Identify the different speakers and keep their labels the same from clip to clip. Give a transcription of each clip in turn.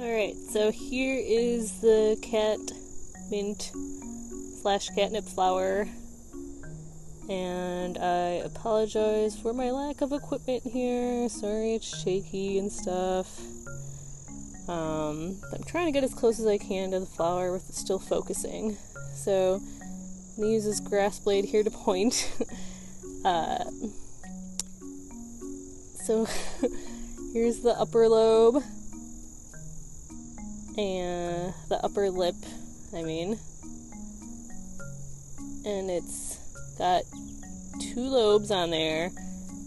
Speaker 1: Alright, so here is the cat mint slash catnip flower. And I apologize for my lack of equipment here. Sorry it's shaky and stuff. Um, I'm trying to get as close as I can to the flower with it still focusing. So I'm gonna use this grass blade here to point. uh, so here's the upper lobe and the upper lip, I mean. And it's got two lobes on there,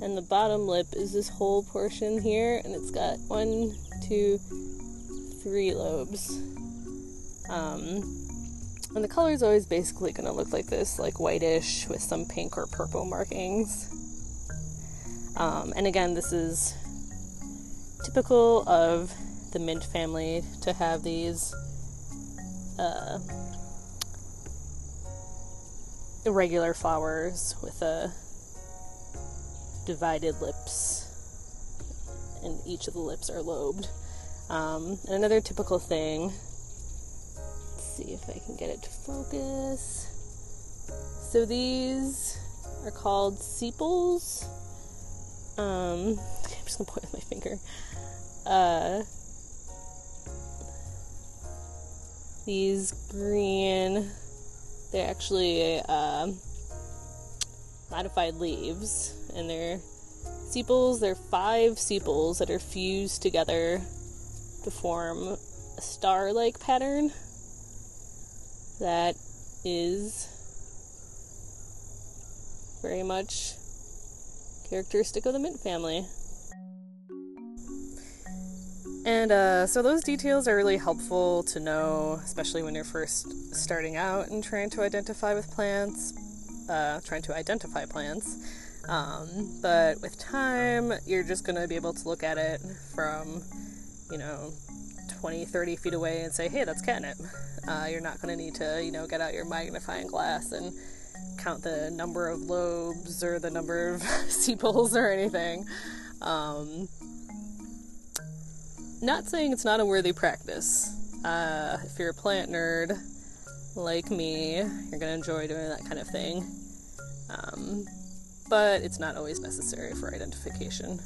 Speaker 1: and the bottom lip is this whole portion here, and it's got one, two, three lobes. Um, and the color is always basically going to look like this, like whitish with some pink or purple markings. Um, and again, this is typical of the mint family to have these uh, irregular flowers with a divided lips, and each of the lips are lobed. Um, and another typical thing, let's see if I can get it to focus. So these are called sepals. Um, I'm just gonna point with my finger. Uh, these green, they're actually uh, modified leaves, and they're sepals. They're five sepals that are fused together to form a star-like pattern that is very much characteristic of the mint family. And uh, so those details are really helpful to know, especially when you're first starting out and trying to identify with plants, uh, trying to identify plants. Um, but with time, you're just going to be able to look at it from, you know, 20, 30 feet away and say, hey, that's catnip. Uh, you're not going to need to, you know, get out your magnifying glass and count the number of lobes or the number of sepals or anything. Um, not saying it's not a worthy practice. Uh, if you're a plant nerd like me, you're gonna enjoy doing that kind of thing. Um, but it's not always necessary for identification.